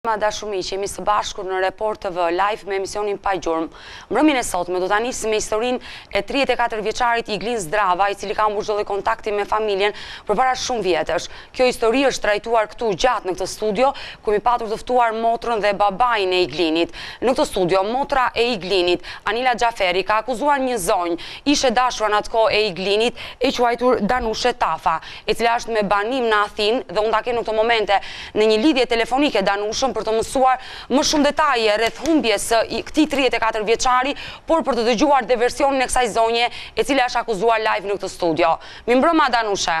Mbrëma dashur miq, jemi së bashku në Report TV live me emisionin pa gjurmë. Mbrëmjen e sotme do ta nisim me historinë e 34 vjeçarit Iglin Zdrava, i cili ka humbur çdo lloj kontakti me familjen përpara shumë vjetësh. Kjo histori është trajtuar këtu gjatë në këtë studio, ku kemi patur të ftuar motrën dhe babain e Iglinit. Në këtë studio, motra e Iglinit, Anila Xhaferi, ka akuzuar një zonjë, ish e dashura në atë kohë e Iglinit, e quajtur Danushe Tafa, e cila është me banim në Athinë dhe unë do ta kem në këto momente në një lidhje telefonike Danushën për të mësuar më shumë detaje rreth humbjes së këtij tridhjetë e katër vjeçari, por për të dëgjuar dhe versionin e kësaj zonje e cila është akuzuar live në këtë studio. Mirëmbrëma Danushe.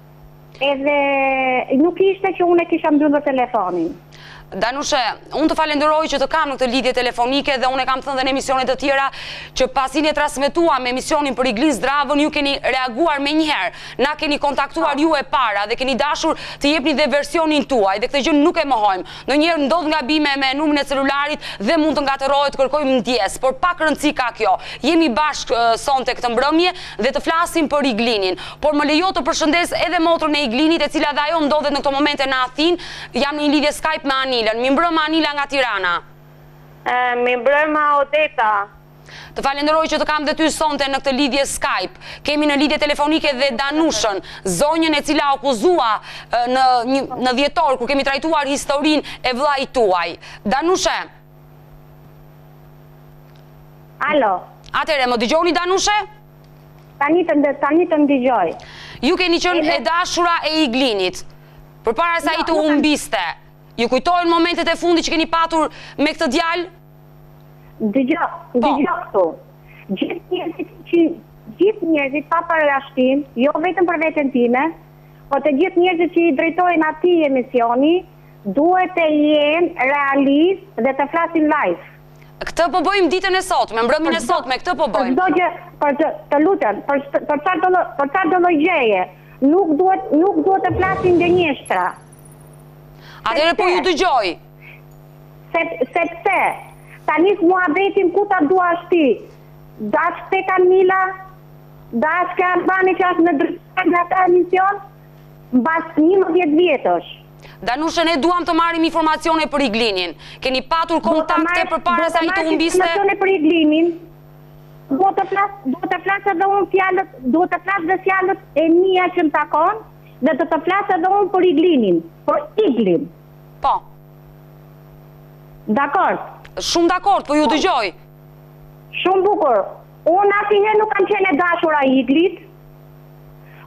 Edhe nuk ishte që unë e kisha mbyllur telefonin. Danushe, unë të falenderoj që të kam në këtë lidhje telefonike dhe unë e kam thënë dhe në emisione të tjera që pasi ne transmetuam emisionin për Iglin Zdravën ju keni reaguar menjëherë, na keni kontaktuar ju e para dhe keni dashur të jepni dhe versionin tuaj dhe këtë gjë ne nuk e mohojmë. Ndonjëherë ndodhin gabime me numrin e celularit dhe mund të ngatërrohet, të kërkojmë ndjesë, por pak rëndësi ka kjo. Jemi bashkë sonte këtë mbrëmje dhe të flasim për Iglinin. Por më lejo të përshëndes edhe motrën e Iglinit, e cila dhe ajo ndodhet në këto momente në Athinë. Jam në një lidhje Skype me Anilën. Mirëmbrëma Anila nga Tirana. Mirëmbrëma Odeta. Të falenderoj që të kam dhe ty sonte në këtë lidhje Skype. Kemi në lidhje telefonike dhe Danushën, zonjën e cila u akuzua në, në dhjetor, kur kemi trajtuar historinë e vëllait tuaj. Danushe? Alo? Atëherë, më dëgjoni Danushe? Tani të, tani të dëgjoj. Ju keni qenë e dashura e Iglinit, përpara se ajo, ai të humbiste. Ju kujtohen momentet e fundit që keni patur me këtë djalë? Dëgjo, po. Dëgjo këtu. Gjithë njerëzit që gjithë njerëzit pa përjashtim, jo vetëm për veten time, po të gjithë njerëzit që i drejtohen atij emisioni, duhet të jenë realistë dhe të flasin live. Këtë po bëjmë ditën e sotme, mbrëmjen e sotme, këtë po bëjmë. Për çdo gjë, për çdo, të lutem, për për çfarëdo për çfarëdo lloj gjëje, nuk duhet nuk duhet të flasin gënjeshtra. Atëherë po ju dëgjoj. Se, sepse, ta nis muhabetin ku ta duash ti, dash tek Anila, dash ke Arbani që asht në drejtë në atë emision, mbas njëmbëdhjetë vjetësh. Danusha ne duam të marrim informacione për Iglinin, keni patur kontakte përpara se ai të humbiste? Do të marrësh informacione për Iglinin, duhet të flas, duhet të flas edhe unë fjalët, duhet të flas dhe fjalët e mia që më takon, dhe do të flas edhe unë për Iglinin, për Iglin. Po. Dakord. Shumë dakord, po ju dëgjoj. Shumë bukur. Unë asnjëherë nuk kam qenë e dashura e Iglit,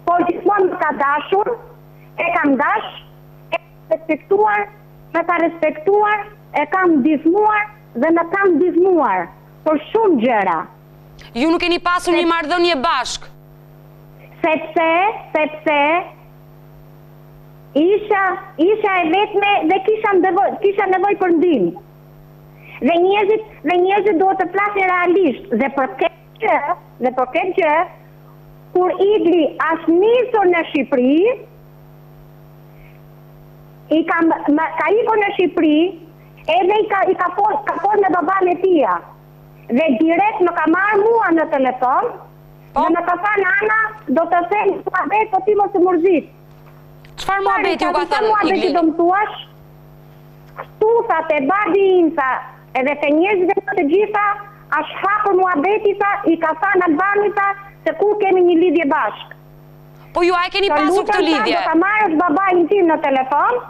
por gjithmonë më ka dashur, e kam dash, e kam respektuar, më ka respektuar, e kam ndihmuar dhe më ka ndihmuar për shumë gjëra. Ju nuk keni pasur një marrëdhënie bashkë? Sepse, sepse Isha, isha e vetme dhe kisha nevojë, kisha nevojë për ndihmë. Dhe njerëzit, dhe njerëzit duhet të flasin realisht dhe për këtë gjë, dhe për këtë gjë, kur Igli asht nisur në Shqipëri, i ka, më, ka ikur në Shqipëri, edhe i ka, i ka fol, ka fol me babanë e tij. Dhe direkt më ka marrë mua në telefon, Po? Dhe më ka thënë Ana, do të them një muhabet, po ti mos u mërzit. Çfarë muhabeti ju ka thënë? Çfarë muhabeti do më thuash? Këtu, tha, te babi im, tha, edhe te njerëzit e të gjitha, asht hapur muhabeti, tha, i ka thënë Albani, tha, sikur kemi një lidhje bashkë. Po ju a e keni pasur këtë lidhje? Të lutem, tha, do të marrësh babain tim në telefon,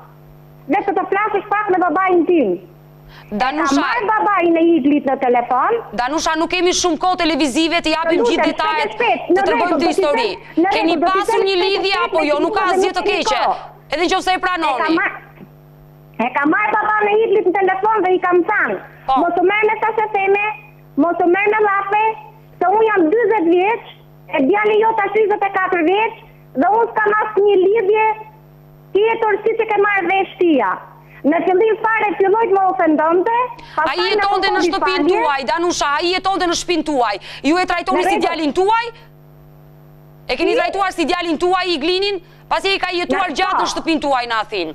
dhe të të flasësh pak me babain tim. Danusha. Kam marrë babain e Iglit në telefon. Danusha nuk kemi shumë kohë televizive të japim gjithë detajet, të tregojmë këtë histori. Keni pasur një lidhje apo jo, nuk ka asgjë të keqe. Edhe në qoftë se e pranoni. E kam marrë babanë e Iglit në telefon dhe i kam thënë, po. mos u merr me thashetheme, mos u merr me llafe, se unë jam 40 vjeç, e djali jot është 24 vjeç dhe unë s'kam asnjë lidhje Tjetër siç e ke marrë vesh ti. Në fillim fare filloi të më ofendonte, pastaj më kërkonte falje. Ai jetonte në shtëpinë tuaj, Danusha, ai jetonte në shtëpinë tuaj. Ju e trajtoni si djalin tuaj? E keni trajtuar si djalin tuaj Iglinin, pasi ai ka jetuar gjatë në shtëpinë tuaj në Athinë?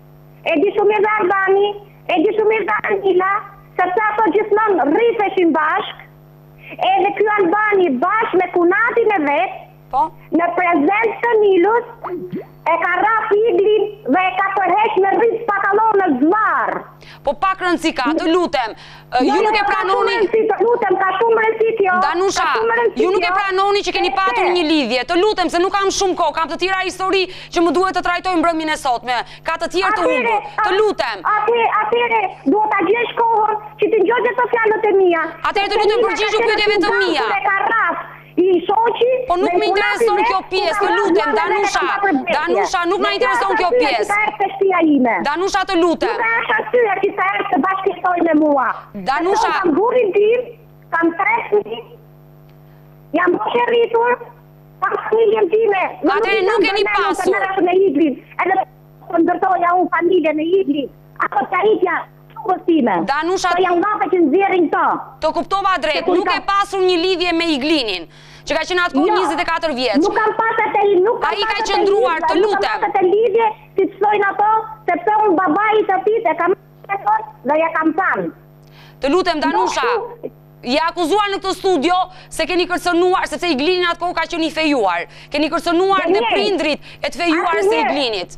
E di shumë mirë dhe Arbani, e di shumë mirë dhe Anila, sepse ato gjithmonë rrifeshin bashkë, edhe ky Albani bashkë me kunatin e vet, në prezencë të Nilës, e ka rraf Iglin dhe e ka tërheq me rrip pantallonash zvarrë. Po pak rëndësi ka, të lutem, Ju nuk e pranoni... Të lutem, ka shumë rëndësi, jo? Danusha, ju nuk e jo? pranoni që keni patur një lidhje. Të lutem, se nuk kam shumë kohë, kam të tjera histori që më duhet të trajtojmë mbrëmjen e sotme. Ka të tjerë të humbur. Të lutem. Atere, atere, duhet të gjesh kohën që të dëgjosh fjalët e mija. Atere, të lutem, përgjigju pyetjeve të mija. I shoqi Po nuk më intereson kjo pjesë, të lutem, Danusha. Danusha, nuk na intereson kjo pjesë. Danusha, të lutem. Nuk ka arsye ti të ardhë të bashkëtoj me mua. Danusha, kam burrin tim, kam tre fëmijë. Jam goxha e rritur, kam familjen time. Atëherë nuk keni pasur. Edhe po ndërtoja unë familjen në Idlib, apo të ikja Çukës time. Danusha. Këto janë llafe që nxjerrin këto. Të kuptova drejt, nuk ke pasur një lidhje me Iglinin, që ka qenë atë kohë njëzet e katër vjeç. Jo, nuk kam pasur atë lidhje, nuk kam pasur atë lidhje. Ai ka qëndruar, të lutem. Nuk kam pasur atë lidhje, siç thonë ato, sepse unë babait të tij e kam marrë dhe ia kam thënë. Të lutem Danusha, je akuzuar në këtë studio se keni kërcënuar, sepse Iglini në atë kohë ka qenë i fejuar. Keni kërcënuar dhe prindërit e të fejuarës së Iglinit.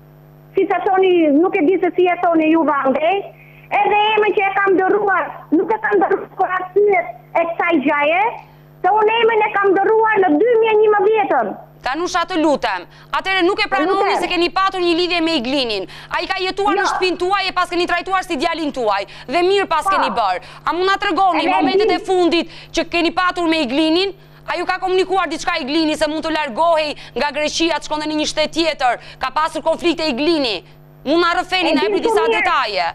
Siç e thoni, nuk e di se si e thoni juve andej, edhe emrin që e kam ndërruar, nuk e kam ndërruar për arsyet e kësaj gjaje, se unë emrin e kam ndërruar në dy mijë e njëmbëdhjetën. Danusha të lutem. Atëherë nuk e pranoni se keni patur një lidhje me Iglinin. Ai ka jetuar në shtëpinë tuaj, e paskeni trajtuar si djalin tuaj. Dhe mirë paskeni bërë. A mund na tregoni momentet e fundit që keni patur me Iglinin? A ju ka komunikuar diçka Iglini se mund të largohej nga Greqia të shkonte në një shtet tjetër? Ka pasur konflikte Iglini? Mund na rrëfeni, na jepni disa detaje.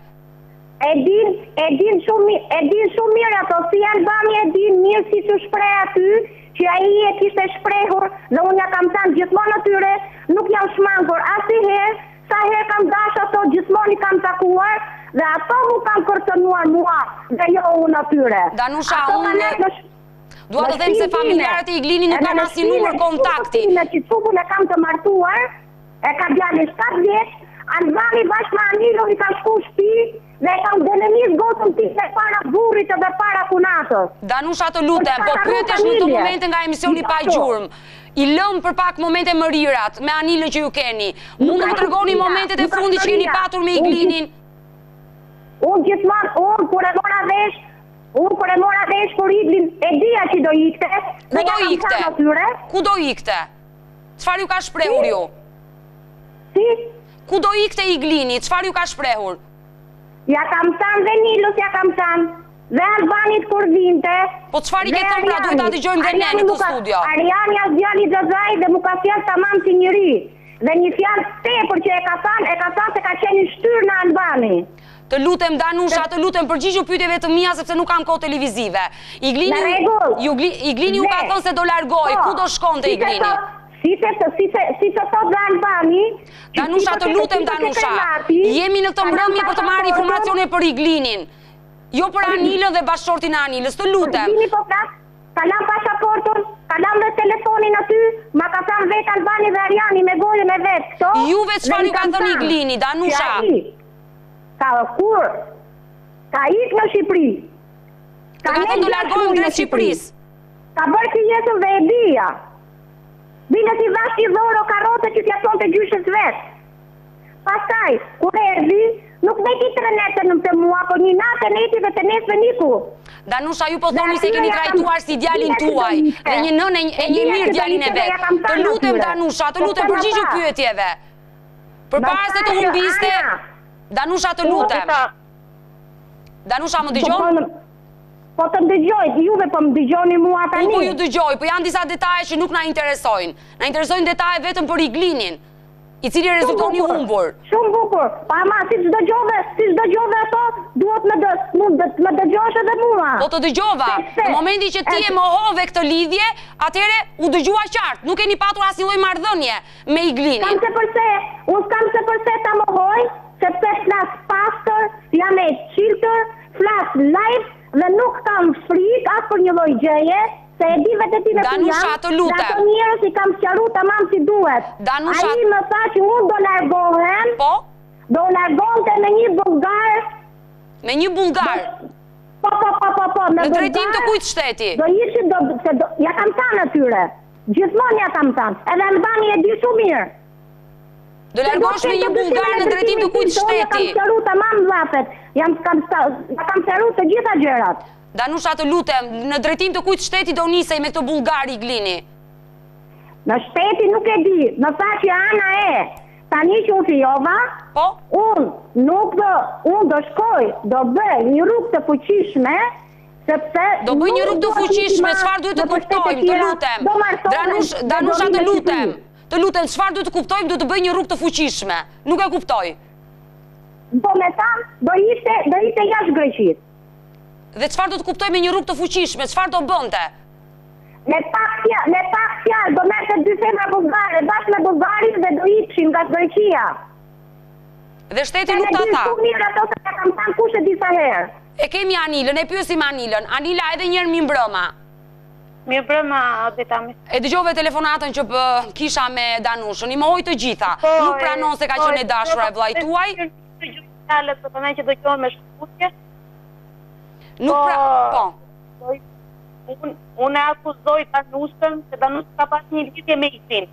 E din, e din shumë, e din shumë mirë ato si Albani e din mirë siç u shpreh aty, që ai e kishte shprehur dhe unë ja kam thënë gjithmonë atyre, nuk jam shmangur asnjëherë, sa herë kanë dashur ato gjithmonë i kam takuar dhe ato më kanë kërcënuar mua dhe jo unë atyre. Danusha, unë Dua të them se familjarët e Iglinit nuk kanë asnjë numër kontakti. Në Çicukun e kam të martuar, e ka djali 7 vjeç, Albani bashkë me Anilën i ka shku shpi dhe e kam delenis gotën ti se para burrit dhe para kunatës. Danusha të lutem, po pyetesh në këto momente nga emisioni Pa Gjurmë. I lëmë për pak momente mëritë me Anilën që ju keni. Mund të tregoni momentet e fundit që keni patur me Iglinin? Unë gjithë marë, unë kur e mora vesh, Unë kur e mora vesh për Iglin, e dija që do ikte. Ku do ikte? Ku do ikte? Çfarë ju ka shprehur ju? Si? Ku do ikte Iglini? Çfarë ju ka shprehur? Ja kam thënë dhe Anilës ja kam thënë. Dhe Albanit kur vinte. Po çfarë i ke thënë pra duhet ta dëgjojmë dhe ne në këtë studio. Ariani asht djali xhaxhait dhe mu ka folë tamam si njeri. Dhe një fjalë tepër që e ka thënë, e ka thënë se ka qenë i shtyrë nga Albani. Të lutem Danusha, të lutem përgjigju pyetjeve të mia sepse nuk kam kohë televizive. Iglini Në rregull. Ju Iglini ju ka thënë se do largohej, po, ku do shkonte Iglini? Si të thot, si të si të thot dhe Albani. Danusha të lutem Danusha. Jemi në këtë mbrëmje për të marrë informacione për Iglinin. Jo për Anilën dhe bashkëshortin e Anilës, të lutem. Iglini po flas. Ka lënë pasaportën, ka lënë dhe telefonin aty, ma ka thënë vetë Albani dhe Arjani me gojën e vet këto. Juve çfarë ju ka thënë Iglini, Danusha? Po kur ka ik në Shqipëri. Të ka thënë të largohem drejt Shqipërisë. Ka bërë këtë gjënë dhe e dija. Bile i dhashë një dhuro karrote që t'ja çonte gjyshes vet. Pastaj, kur erdhi, nuk fjeti tre net te mua, po një natë fjeti dhe të nesërmen iku. Danusha ju po thoni se e keni trajtuar si djalin tuaj dhe një nënë e njeh mirë djalin e vet. Të lutem Danusha, të lutem përgjigju pyetjeve. Përpara se të humbiste, Danusha të lutem. Danusha më dëgjon? Po të dëgjoj, juve po më dëgjoni mua tani. Unë po ju dëgjoj, po janë disa detaje që nuk na interesojnë. Na interesojnë detaje vetëm për Iglinin, i cili rezulton i humbur. Shumë bukur. Po ama siç dëgjove, siç dëgjove ato, duhet me dës, mund të më dëgjosh edhe mua. Po të dëgjova. Në momentin që ti e mohove këtë lidhje, atëherë u dëgjua qartë. Nuk keni patur asnjë lloj marrëdhënie. me Iglinin. S'kam se përse, unë s'kam se përse ta mohoj, sepse flas pastër, jam e çiltër, flas live dhe nuk kam frikë as për një lloj gjëje, se e di veten time ku jam dhe ato njerëz i kam sqaru tamam si duhet. Ai më tha që unë do largohem, do largohej me një bullgar, Me një bullgar? Po, po, po, po, po, me bullgar, do ikte, se do, ia kam thanë atyre, Gjithmonë ia kam thënë, edhe Albani e di shumë mirë. Do largohej me një bullgar në drejtim të kujt shteti? Unë kam sqaruar tamam llafet, ia kam kam sqaruar të gjitha gjërat. Danusha të lutem, në drejtim të kujt shteti do nisej me këtë bullgar Iglini? Në shteti nuk e di, më tha që Anë. Tani që u kujtova, po? Unë nuk do, unë do shkoj, do bëj një rrugë të fuqishme, Sepse do bëj një rrugë të fuqishme, çfarë duhet të kuptojmë, të lutem. Danush, Danush të lutem. Të lutem, çfarë duhet të kuptojmë, do të bëj një rrugë të fuqishme. Nuk e kuptoj. Po më tha, do ikte, do ikte jashtë Greqisë. Dhe çfarë duhet të kuptojmë me një rrugë të fuqishme, çfarë do bënte? Me pak fjalë, me pak fjalë, do merrte dy femra bullgare, bashkë me bullgarin dhe do iknin nga Greqia. Dhe shteti nuk ta tha. Shumë mirë ato se ta kam thënë kush e di sa herë. E kemi Anilën, e pyesim Anilën. Anila edhe një herë mirë mbrëma. Mirë mbrëma Odeta. E dëgjove telefonatën që kisha me Danushën, i mohoj të gjitha. Po, nuk pranon se ka qenë e dashura e vllait tuaj. Të gjithë fjalët Odeta i dëgjova me shkëputje. Nuk po, pra, po. Unë unë akuzoj Danushën se Danusha ka pas një lidhje me Iglinin.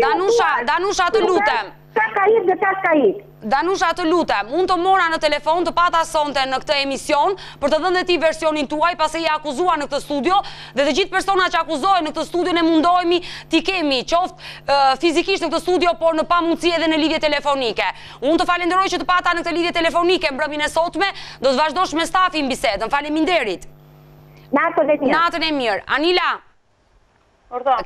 Danusha, Danusha të lutem. Sa ka ikë dhe sa ka ikë. Danusha të lutem, unë të mora në telefon të pata sonte në këtë emision për të dhënë dhe ti versionin tuaj pasi ju akuzuan në këtë studio dhe të gjithë personat që akuzohen në këtë studio ne mundohemi t'i kemi qoftë fizikisht në këtë studio por në pamundësi edhe në lidhje telefonike. Unë të falenderoj që të pata në këtë lidhje telefonike mbrëmjen e sotme do të vazhdojsh me stafin bisedën. Faleminderit. Natën e mirë. Natën e mirë. Anila,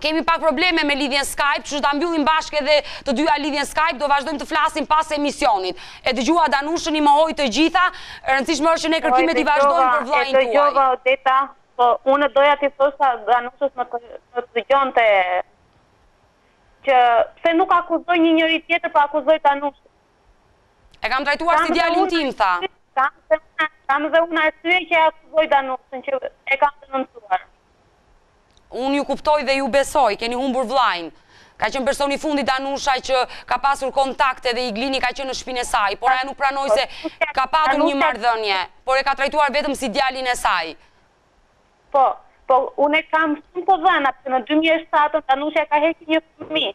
Kemi pak probleme me lidhjen Skype, që s'do ta mbyllim bashkë edhe të dyja lidhjen Skype, do vazhdojmë të flasim pas emisionit. E dëgjuat Danushën, i mohoj të gjitha, e rëndësishme është që ne kërkimet i vazhdojmë për vlajnë tuaj. E dëgjova, Odeta, po unë doja t'i thosha Danushës më dëgjon që pse nuk akuzoj një njeri tjetër, po akuzoj Danushën. E kam trajtuar si djalin tim, tha. Kam dhe unë arsye që e akuzoj Danushën që e kam denoncuar. Unë ju kuptoj dhe ju besoj, keni humbur vllain. Ka qenë personi i fundit Danusha që ka pasur kontakte dhe Iglini ka qenë në shpinë e saj, por ajo nuk pranoi se ka patur një marrëdhënie, por e ka trajtuar vetëm si djalin e saj. Po, po unë kam shumë të dhëna, se në dy mijë e shtatë Danusha ka hequr një fëmijë.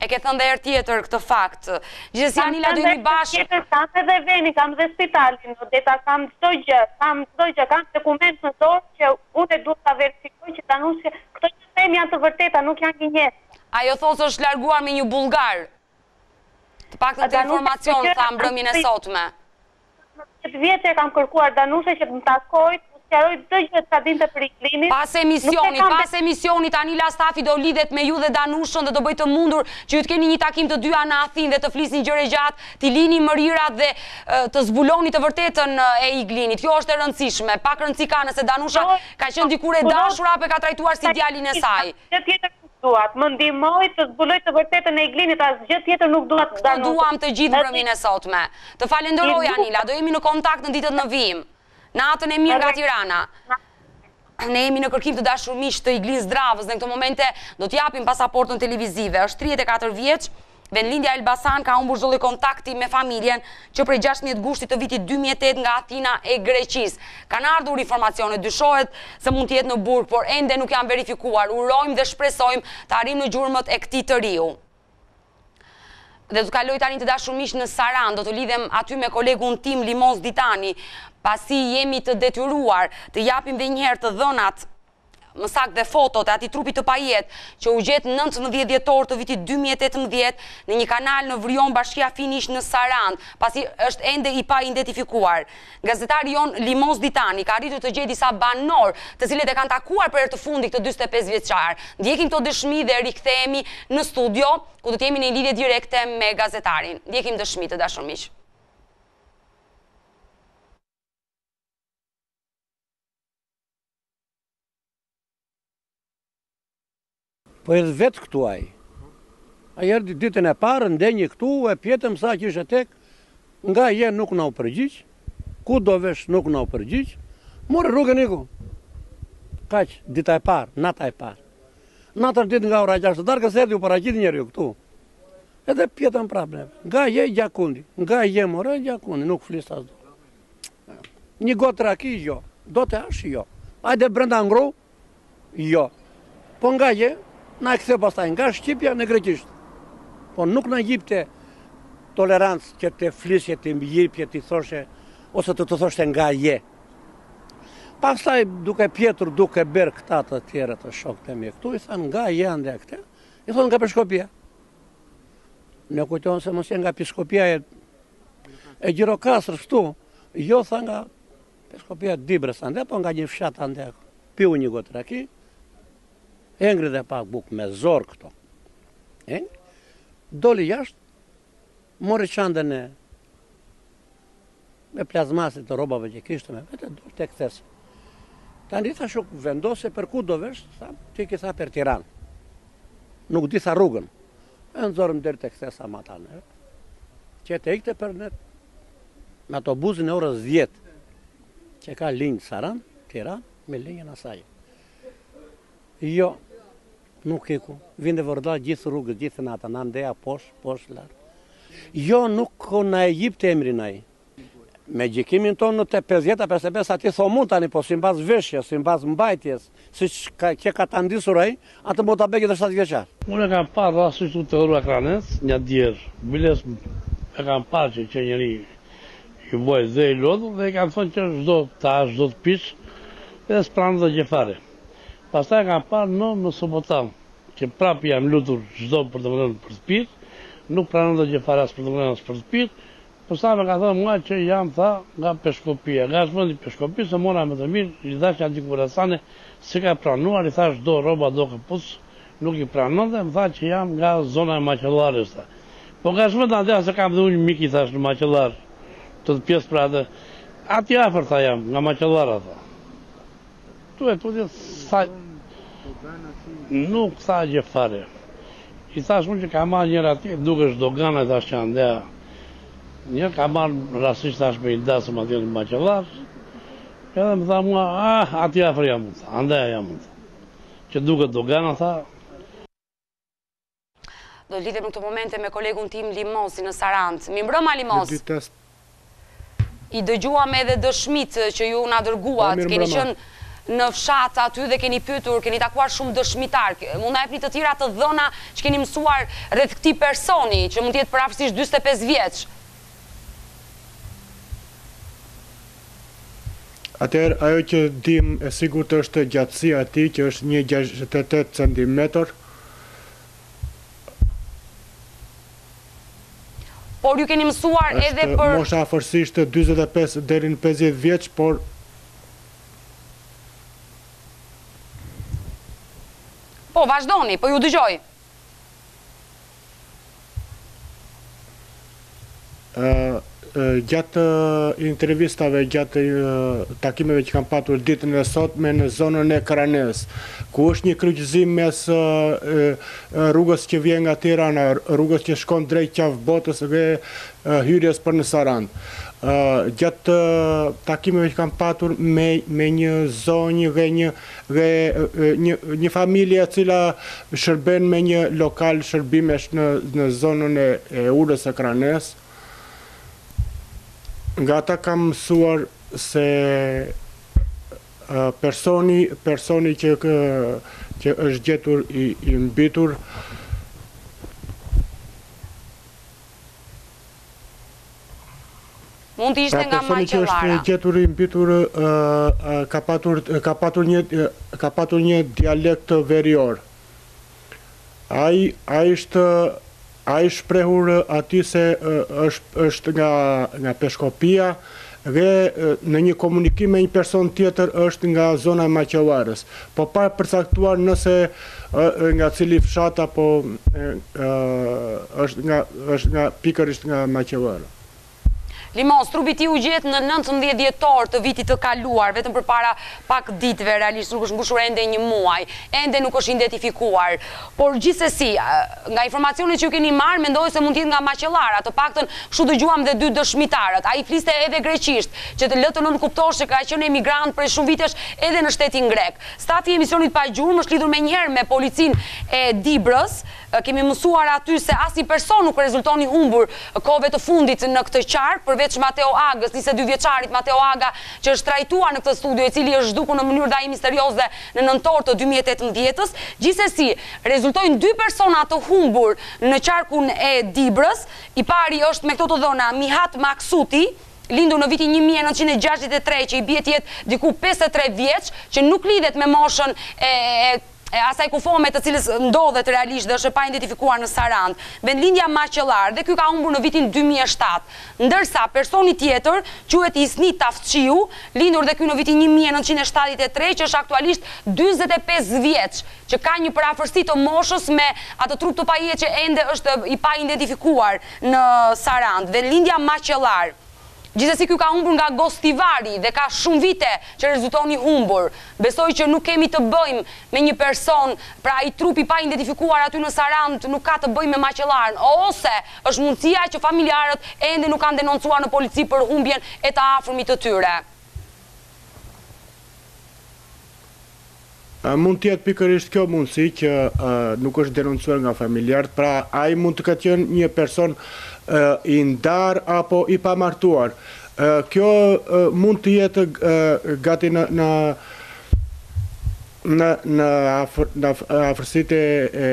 E ke thënë dhe herë tjetër këtë fakt. Gjithsesi Anila do jeni bashkë. Kam tjetër fakt edhe vendin, kam dhe spitalin, Odeta kam çdo gjë, kam çdo gjë, kam dokument në dorë që unë duhet të verifikoj që Danushë, këto që them janë të vërteta, nuk janë gënjeshtra. Ajo thotë se është larguar me një bullgar. Të paktën këtë informacion dha mbrëmjën e sotme. Për dhjetë vjet e kam kërkuar Danushën që të më takojë, të më sqarojë çdo gjë çka dinte për Iglinin. Pas emisionit, pas emisionit Anila stafi do lidhet me ju dhe Danushën dhe do bëjë të mundur që ju të keni një takim të dyja në Athinë dhe të flisni gjërë e gjatë, t'i lini mërirat dhe të zbuloni të vërtetën e Iglinit. Kjo është e rëndësishme. Pak rëndësi ka nëse Danusha ka qenë dikur e dashura apo e ka trajtuar si djalin e saj. dua të më ndihmojë të zbuloj të vërtetën e Iglinit, asgjë tjetër nuk dua Danush. Këtë duam të gjithë mbrëmjen e sotme. Të falenderoj Anila, do jemi në kontakt në ditët në vijim. Natën e mirë nga Tirana. Ne jemi në kërkim të dashur miq të Iglin Zdravës dhe në këto momente do të japim pasaportën televizive, është tridhjetë e katër vjeç, Vendlindja Elbasan ka humbur çdo lloj kontakti me familjen që prej gjashtëmbëdhjetë gushtit të vitit dy mijë e tetë nga Athina e Greqisë. Kanë ardhur informacionet, dyshohet se mund të jetë në burg, por ende nuk janë verifikuar. Urojmë dhe shpresojmë të arrijmë në gjurmët e këtij të riu. Dhe do të kaloj tani të dashur miq në Sarandë, do të lidhem aty me kolegun tim Limoz Ditani, pasi jemi të detyruar të japim dhe një herë të dhënat më saktë dhe fotot e atij trupit të pajetë, që u gjet nëntëmbëdhjetë dhjetor të vitit dy mijë e tetëmbëdhjetë në një kanal në Vrion bashkia Finiq në Sarandë, pasi është ende i paidentifikuar. Gazetari jonë Limoz Ditani ka arritur të gjejë disa banorë të cilët e kanë takuar për herë të fundit këtë dyzet e pesë vjeçar. Ndjekim këto dëshmi dhe rikthehemi në studio, ku do të jemi në lidhje direkte me gazetarin. Ndjekim dëshmitë, të dashur miq. Po erdhi vetë këtu ai. Ai erdhi ditën e parë, ndenji këtu, e pyetëm sa që ishte tek, nga je nuk na u përgjigj, ku do vesh nuk na u përgjigj, mori rrugën iku. Kaq, dita e parë, nata e parë. Tjetër ditë nga ora 6 të darkës erdhi u paraqit njeriu këtu. Edhe pyetëm prapë ne. Nga je gjakundi, nga je more gjakundi, nuk fliste. Një gotë raki, jo. Do të hash, jo. Ajde brenda ngrohu, jo. Po nga je, ne e kthyem pastaj nga Shqipja në Greqisht. Po nuk na jipte tolerancë që të flisje, të na jipje, të thoshe, ose të të thoshe nga je. Pastaj duke pyetur, duke bërë këta të tjerët shokët e mi këtu, i thanë nga je andej këtej, i thonë nga Peshkopia. Ne kujtonim se mos je nga Peshkopia e E Gjirokastrës këtu, jo tha nga Peshkopia e Dibrës andej, po nga një fshat andej, piu një gotë raki, hëngri dhe pak bukë me zor këtu. E, doli jashtë, mori çantën e me plasmasin të rrobave që kishte me vete, deri te kthesa. Tani tha ç'u vendose për ku do vesh, tha, të iki tha për Tiranë. Nuk di tha rrugën. E nxorëm deri tek kthesa matanë. Që të ikte prej ne me autobuzin e orës 10 që ka linjë Sarandë, Tiranë, me linjën asaj. Jo, nuk iku. Vinte vërdallë gjithë rrugës, gjithë natën andej, poshtë, poshtë, lart. Jo, nuk na e jipte emrin ai. Me gjykimin tonë në te pesëdhjetë a pesëdhjetë e pesë aty thonë mund tani po simbas veshjes, simbas mbajtjes, siç ka qenë katandisur ai, atë mund ta bëje edhe shtatëdhjetëvjeçar. Unë e kam parë rastësisht te rruga e Kranesë, nja dy herë biles e kam parë që qe njeri i vuajtur dhe i lodhur dhe i kam thënë që s'do të hash, s'do të pish dhe s'pranon do gjë fare. Pastaj e kam parë në Mesopotam që prapë i jam lutur ç'do për të ngrënë për të pirë, nuk pranon do gjë fare as për të ngrënë as për të pirë, Po sa më ka thënë mua që jam tha nga Peshkopia, nga është vëndi Peshkopi se e mora me të mirë, i dhashë atij kruasan s'e ka pranuar, i thashë do rroba do këpucë, nuk i pranonte, më tha që jam nga zona e Maqellarës tha. Po nga ç'vënd atje se kam dhe unë mik i thashë në Maqellar, të të pjesë pra atë, atje afër tha jam, nga Maqellara tha. Këtu e tutje sa nuk tha gjë fare. I thashë unë që ka marrë njëra atje, te ku është dogana i thashë që andeja. Më ka marrë rastësisht thashë në një dasmë atje në Maqellar. Edhe më tha mua, ah, atje afër jam unë, andeja jam unë. Që duket dogana tha, Do lidhem në këto momente me kolegun tim Limozi në Sarandë. Mirëmbrëma Limoz! I dëgjuam edhe dëshmitë që ju na dërguat, keni qënë në fshat aty dhe keni pytur, keni takuar shumë dëshmitarë. Mund na jepni të tjera të dhëna që keni mësuar rreth këtij personi, që mund të jetë përafërsisht 45 vjeç. Atëherë, ajo që dimë e sigurt është gjatësia e tij, që është 1.68 cm. Por ju keni mësuar edhe për. Është mosha afërsisht dyzet e pesë deri në pesëdhjetë vjeç, por. Po, vazhdoni, po ju dëgjoj. gjatë intervistave, gjatë takimeve që kam patur ditën e sotme në zonën e Kranesë, ku është një kryqëzim mes rrugës që vjen nga Tirana, rrugës që shkon drejt Qafë Botës dhe hyrjes për në Sarandë. Gjatë takimeve që kam patur me një zonjë dhe një dhe një një familje e cila shërben me një lokal shërbimesh në në zonën e, e Urës së Kranesë. Nga ata kam mësuar se personi personi që që është gjetur i, i mbytur Mund të ishte nga Maqellara. Ka patur një dialekt verior. Ai është ai shprehur aty se është nga Peshkopia Dhe në një komunikim me një person tjetër është nga zona e Maqellarës, po pa e përcaktuar nëse nga cili fshat apo është nga është nga pikërisht nga Maqellara. Limos, Trupi i tij u gjet në nëntëmbëdhjetë dhjetor të vitit të kaluar, vetëm përpara pak ditëve, realisht nuk është mbushur ende një muaj. Ende nuk është identifikuar. Por gjithsesi, nga informacionet që ju keni marrë, mendohet se mund të jetë nga Maqellara, të paktën kështu dëgjuam dhe dy dëshmitarët. Ai fliste edhe greqisht, që të lë të nënkuptosh se ka qenë emigrant prej shumë vitesh edhe në shtetin grek. Stafi i emisionit Pa Gjurmë është lidhur menjëherë me policinë e Dibrës. Kemi mësuar aty se asnjë person nuk rezulton i humbur kohëve të fundit në këtë qark, përveç Mateo Agës, njëzet e dy vjeçarit Mateo Aga, që është trajtuar në këtë studio, i cili është zhdukur në mënyrë dhe ai misterioze në nëntor të dy mijë e tetëmbëdhjetë-s, gjithsesi rezultojnë dy persona të humbur në qarkun e Dibrës, i pari është me këto të dhëna Mihat Maksuti, lindur në vitin një mijë e nëntëqind e gjashtëdhjetë e tre që i bie të jetë diku pesëdhjetë e tre vjeç, që nuk lidhet me moshën e asaj kufome të cilës ndodhet realisht dhe është e paidentifikuar në Sarandë, vendlindja Maqellarë dhe ky ka humbur në vitin dy mijë e shtatë. Ndërsa, personi tjetër, quhet Isni Tafçiu, lindur dhe ky në vitin një mijë e nëntëqind e shtatëdhjetë e tre, që është aktualisht dyzet e pesë vjeç, që ka një përafërsi të moshës me atë trup të pajetë që ende është i paidentifikuar në Sarandë, vendlindja Maqellarë. Gjithsesi ky ka humbur nga Gostivari dhe ka shumë vite që rezulton i humbur. Besoj që nuk kemi të bëjmë me një person, pra ai trup i paidentifikuar aty në Sarandë nuk ka të bëjë me Maqellarën, ose Është mundësia që familjarët ende nuk kanë denoncuar në polici për humbjen e të afërmit të tyre. Mund të jetë pikërisht kjo mundësi që nuk është denoncuar nga familjarët, pra ai mund të ketë qenë një person i ndarë apo i pamartuar. Kjo mund të jetë gati në në në në afërsitë e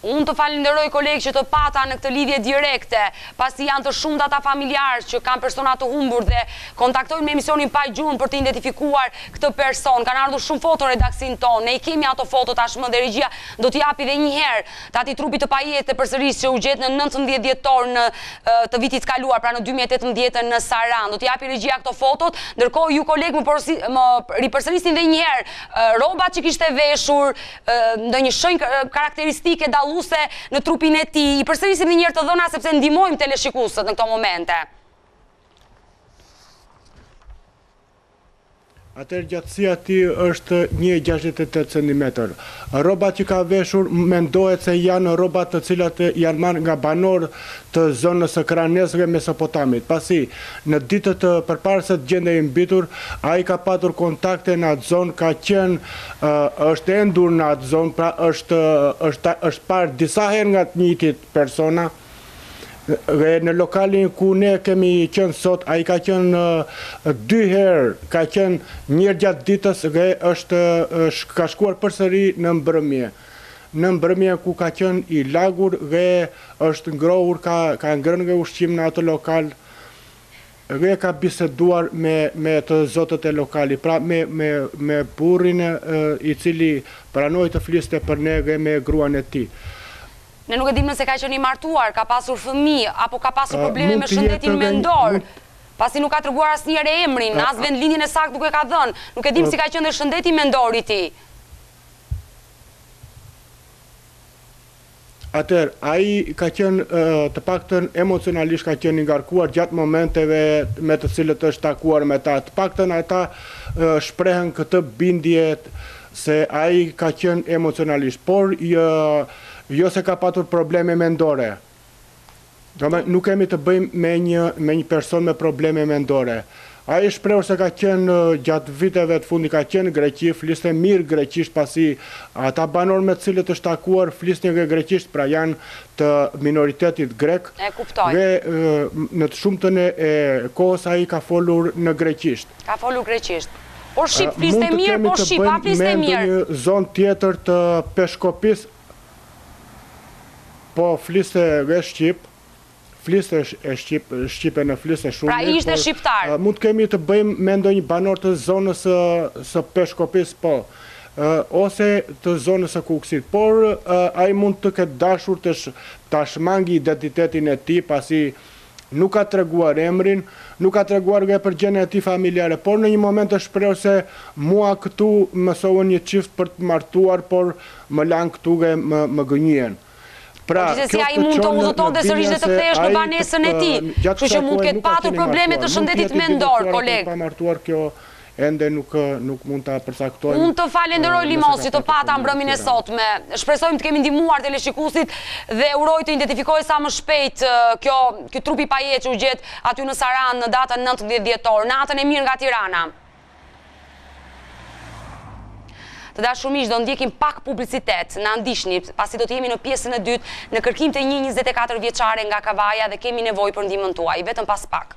Unë të falënderoj kolegë që të pata në këtë lidhje direkte, pasi janë të shumtë ata familjarë që kanë persona të humbur dhe kontaktojnë me emisionin Pa Gjurmë për të identifikuar këtë person. Kanë ardhur shumë foto në redaksinë tonë. Ne i kemi ato foto tashmë dhe regjia do t'i japi dhe njëherë të atij trupi të pajetë e përsëris që u gjet në nëntëmbëdhjetë dhjetor në të vitit të kaluar, pra në dy mijë e tetëmbëdhjetë në Sarandë. Do t'i japi regjia këto fotot. Ndërkohë ju kolegë më më ripërsërisni dhe njëherë rrobat që kishte veshur, ndonjë shenjë karakteristike dalluese në trupin e tij. I përsërisim një herë të dhënat sepse ndihmojmë teleshikuesët në këto momente. Atëherë gjatësia e tij është një e gjashtëdhjetë e tetë centimetër. Rrobat që ka veshur mendohet se janë rroba të cilat janë marrë nga banorë të zonës së Kranesë dhe Mesopotamit, pasi në ditët përpara se të gjendej i mbitur, ai ka patur kontakte në atë zonë, ka qenë, është endur në atë zonë, pra është është është parë disa herë nga të njëjtit persona, dhe në lokalin ku ne kemi qenë sot, ai ka qenë dy herë, ka qenë një herë gjatë ditës dhe është ka shkuar përsëri në mbrëmje. në mbrëmje ku ka qenë i lagur dhe është ngrohur ka ka ngrënë dhe ushqim në atë lokal dhe ka biseduar me me të zotët e lokalit pra me me me burrin i cili pranoi të fliste për ne dhe me gruan e tij. Ne nuk e dimë nëse ka qenë i martuar, ka pasur fëmijë apo ka pasur probleme me shëndetin mendor, pasi nuk ka treguar asnjëherë emrin, as vendlindjen e saktë nuk e ka dhënë, nuk e dimë si ka qenë dhe shëndeti mendor i tij. Atëherë, ai ka qenë, të paktën emocionalisht ka qenë i ngarkuar gjatë momenteve me të cilët është takuar me ta. Të paktën ata shprehën këtë bindje se ai ka qenë emocionalisht, por jo se ka patur probleme mendore. Domethënë nuk kemi të bëjmë me një me një person me probleme mendore. Ai është shprehur se ka qenë gjatë viteve të fundit ka qenë në Greqi, fliste mirë greqisht pasi ata banorë me të cilët është takuar flisnin edhe greqisht, pra janë të minoritetit grek dhe në të shumtën e kohës ai ka folur në greqisht. Ka folur greqisht. Por shqip fliste mirë, por shqip, a fliste mirë? Mund të kemi të bëjmë me ndonjë zonë tjetër të Peshkopisë, Po fliste dhe shqip, fliste dhe shqip, shqipen e fliste shumë mirë. Pra ishte shqiptar. Mund të kemi të bëjmë me ndonjë banor të zonës së së Peshkopisë, po, ose të zonës së Kukësit, por ai mund të ketë dashur të ta shmangi identitetin e tij, pasi Nuk ka treguar emrin, nuk ka treguar edhe për gjendjen e tij familjare, por në një moment është shprehur se mua këtu më sollën një çift për të martuar, por më lanë këtu dhe më më gënjyen. Por Pra, gjithsesi kjo ai të mund të çon në në udhëtonte sërish bindjen dhe të se kthehej në ai banesën e tij, këtë gjatë kështu që kësaj mund të kohe ketë nuk ka patur qenë i probleme martuar, të nuk mund shëndetit t'ia ketë mendor, identifikuar atë koleg. pa martuar kjo Ende nuk nuk mund ta përcaktojmë. Unë të falenderoj Limos që të pata mbrëmjen e sotme. Shpresojmë të kemi ndihmuar teleshikuesit dhe uroj të identifikohet sa më shpejt kjo ky trup i pajetë që u gjet aty në Sarandë në datën nëntëmbëdhjetë dhjetor. Natën e mirë nga Tirana. Të dashur miq, do ndjekim pak publicitet. Na ndiqni, pasi do të jemi në pjesën e dytë në kërkim të një njëzet e katër vjeçare nga Kavaja dhe kemi nevojë për ndihmën tuaj. Vetëm pas pak.